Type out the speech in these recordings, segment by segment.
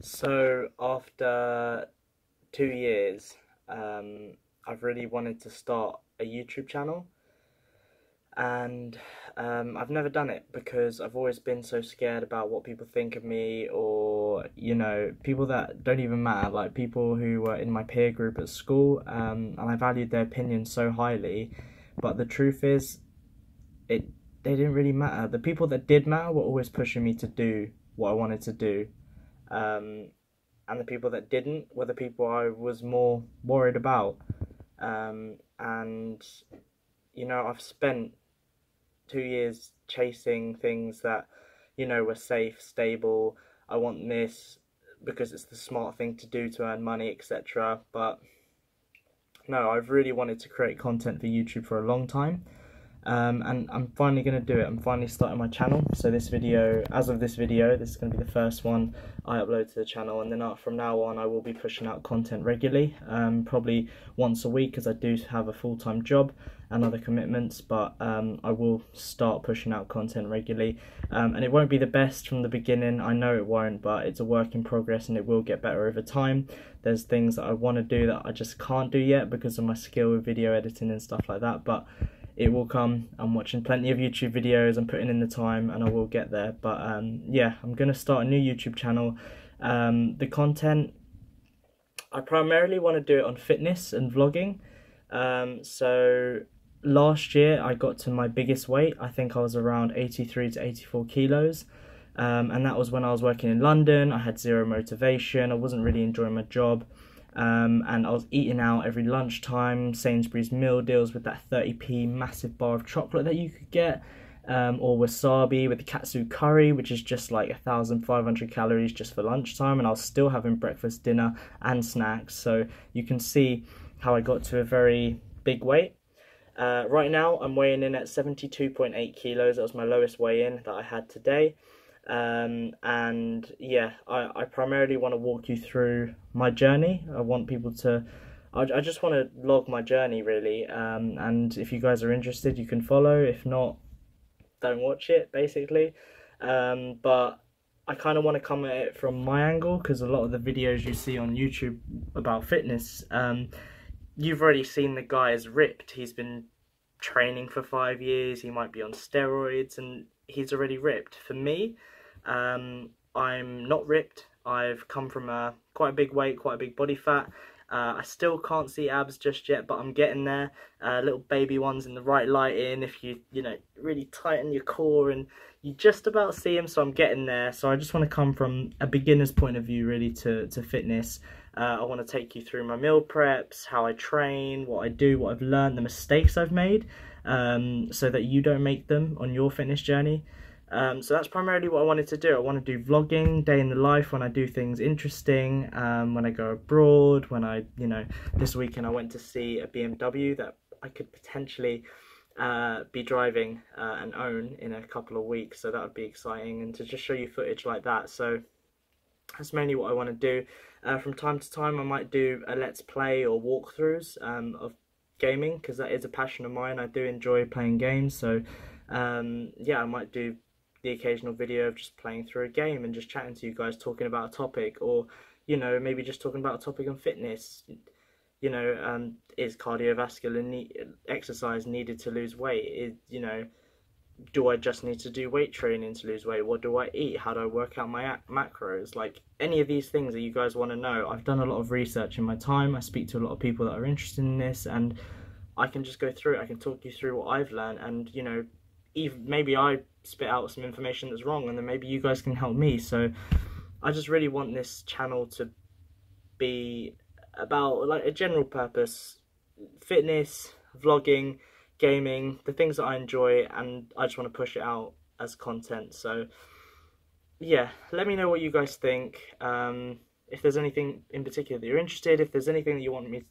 So after two years, um, I've really wanted to start a YouTube channel, and um, I've never done it because I've always been so scared about what people think of me, or you know, people that don't even matter, like people who were in my peer group at school, um, and I valued their opinion so highly. But the truth is, it they didn't really matter. The people that did matter were always pushing me to do what I wanted to do um, and the people that didn't were the people I was more worried about. Um, and you know, I've spent two years chasing things that you know were safe, stable. I want this because it's the smart thing to do to earn money, etc. But no, I've really wanted to create content for YouTube for a long time um, and I'm finally going to do it. I'm finally starting my channel. So this video, as of this video, this is going to be the first one I upload to the channel. And then from now on, I will be pushing out content regularly, um, probably once a week, as I do have a full-time job and other commitments. But um, I will start pushing out content regularly. Um, and it won't be the best from the beginning. I know it won't, but it's a work in progress and it will get better over time. There's things that I want to do that I just can't do yet because of my skill with video editing and stuff like that. But it will come. I'm watching plenty of YouTube videos. I'm putting in the time, and I will get there. But um, yeah, I'm gonna start a new YouTube channel. Um, the content I primarily want to do it on fitness and vlogging. Um, so last year I got to my biggest weight. I think I was around 83 to 84 kilos. Um, and that was when I was working in London. I had zero motivation. I wasn't really enjoying my job. Um, and I was eating out every lunchtime, Sainsbury's meal deals with that 30p massive bar of chocolate that you could get, um, or wasabi with the katsu curry, which is just like 1,500 calories just for lunchtime, and I was still having breakfast, dinner, and snacks. So you can see how I got to a very big weight. Uh, right now, I'm weighing in at 72.8 kilos. That was my lowest weigh in that I had today. Um, and yeah, I, I primarily want to walk you through my journey. I want people to, I, I just want to log my journey really. Um, and if you guys are interested, you can follow. If not, don't watch it basically. Um, but I kind of want to come at it from my angle because a lot of the videos you see on YouTube about fitness, um, you've already seen the guy is ripped. He's been training for five years. He might be on steroids and he's already ripped. For me, um, I'm not ripped. I've come from a quite a big weight, quite a big body fat. Uh, I still can't see abs just yet, but I'm getting there. Uh, little baby ones in the right lighting. If you, you know, really tighten your core and you just about see them, so I'm getting there. So I just want to come from a beginner's point of view, really, to, to fitness. Uh, I want to take you through my meal preps, how I train, what I do, what I've learned, the mistakes I've made, um, so that you don't make them on your fitness journey. Um, so that's primarily what I wanted to do. I want to do vlogging, day in the life, when I do things interesting, um, when I go abroad, when I, you know, this weekend I went to see a BMW that I could potentially uh, be driving uh, and own in a couple of weeks. So that would be exciting and to just show you footage like that. So that's mainly what I want to do. Uh, from time to time I might do a let's play or walkthroughs um, of gaming because that is a passion of mine. I do enjoy playing games. So um, yeah, I might do the occasional video of just playing through a game and just chatting to you guys, talking about a topic, or you know maybe just talking about a topic on fitness. You know, um, is cardiovascular ne- exercise needed to lose weight? Is you know, do I just need to do weight training to lose weight? What do I eat? How do I work out my macros? Like any of these things that you guys want to know, I've done a lot of research in my time. I speak to a lot of people that are interested in this, and I can just go through it. I can talk you through what I've learned, and you know, even maybe I spit out some information that's wrong, and then maybe you guys can help me. So I just really want this channel to be about like a general purpose, fitness, vlogging, gaming, the things that I enjoy, and I just want to push it out as content. So yeah, let me know what you guys think. Um, if there's anything in particular that you're interested, if there's anything that you want me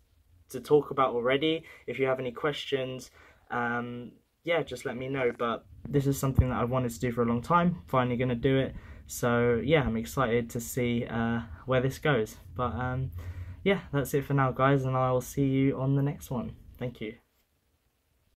to talk about already, if you have any questions, um, yeah, just let me know. But this is something that I've wanted to do for a long time. Finally going to do it. So yeah, I'm excited to see uh, where this goes. But um, yeah, that's it for now, guys, and I will see you on the next one. Thank you.